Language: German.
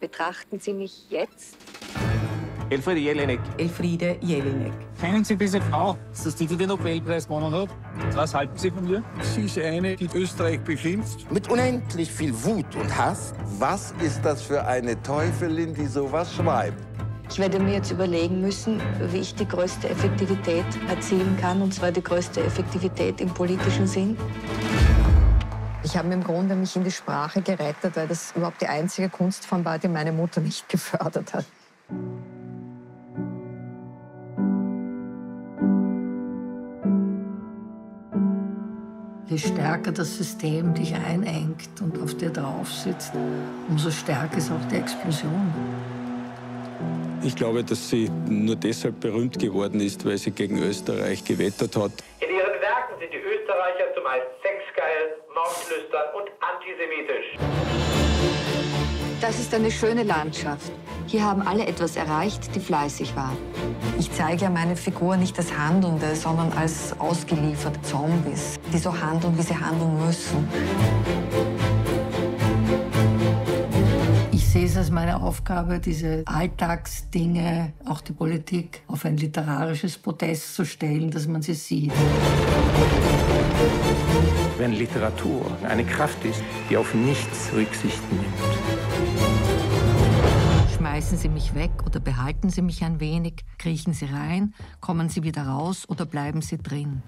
Betrachten Sie mich jetzt? Elfriede Jelinek. Elfriede Jelinek. Kennen Sie diese Frau? Das ist die, die den Nobelpreis gewonnen hat. Was halten Sie von ihr? Sie ist eine, die Österreich beschimpft. Mit unendlich viel Wut und Hass. Was ist das für eine Teufelin, die sowas schreibt? Ich werde mir jetzt überlegen müssen, wie ich die größte Effektivität erzielen kann, und zwar die größte Effektivität im politischen Sinn. Ich habe im Grunde mich in die Sprache gerettet, weil das überhaupt die einzige Kunstform war, die meine Mutter nicht gefördert hat. Je stärker das System dich einengt und auf dir drauf sitzt, umso stärker ist auch die Explosion. Ich glaube, dass sie nur deshalb berühmt geworden ist, weil sie gegen Österreich gewettert hat. Österreicher zumeist sexgeil, mordlüstern und antisemitisch. Das ist eine schöne Landschaft. Hier haben alle etwas erreicht, die fleißig waren. Ich zeige ja meine Figur nicht als Handelnde, sondern als ausgelieferte Zombies, die so handeln, wie sie handeln müssen. Sehe es als meine Aufgabe, diese Alltagsdinge, auch die Politik, auf ein literarisches Podest zu stellen, dass man sie sieht. Wenn Literatur eine Kraft ist, die auf nichts Rücksicht nimmt. Schmeißen Sie mich weg oder behalten Sie mich ein wenig? Kriechen Sie rein? Kommen Sie wieder raus oder bleiben Sie drin?